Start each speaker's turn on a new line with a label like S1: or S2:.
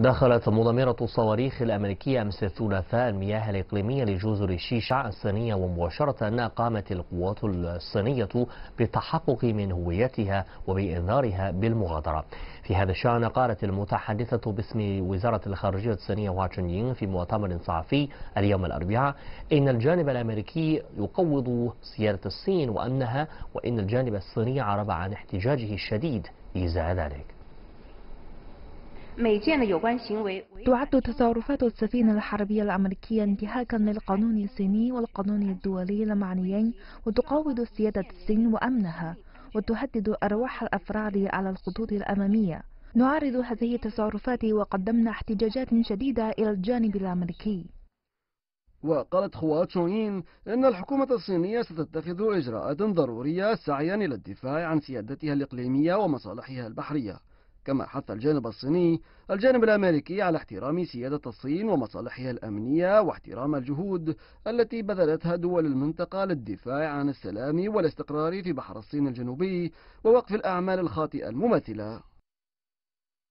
S1: دخلت مضمرة الصواريخ الأمريكية أمس الثلاثاء المياه الإقليمية لجزر الشيشع الصينية ومباشرة قامت القوات الصينية بالتحقق من هويتها وبإنذارها بالمغادرة. في هذا الشأن قالت المتحدثة باسم وزارة الخارجية الصينية هوا تشونيين في مؤتمر صحفي اليوم الأربعاء إن الجانب الأمريكي يقوض سيادة الصين وأنها وإن الجانب الصيني عرب عن احتجاجه الشديد إزاء ذلك
S2: تعد تصرفات السفينة الحربية الأمريكية انتهاكا للقانون الصيني والقانون الدولي المعنيين وتقوض سيادة الصين وأمنها وتهدد أرواح الأفراد على الخطوط الأمامية. نعارض هذه التصرفات وقدمنا احتجاجات شديدة إلى الجانب الأمريكي.
S3: وقالت خوا تشوين إن الحكومة الصينية ستتخذ إجراءات ضرورية سعيا إلى الدفاع عن سيادتها الإقليمية ومصالحها البحرية. كما حث الجانب الصيني الجانب الأمريكي على احترام سيادة الصين ومصالحها الأمنية واحترام الجهود التي بذلتها دول المنطقة للدفاع عن السلام والاستقرار في بحر الصين الجنوبي ووقف الأعمال الخاطئة المماثلة.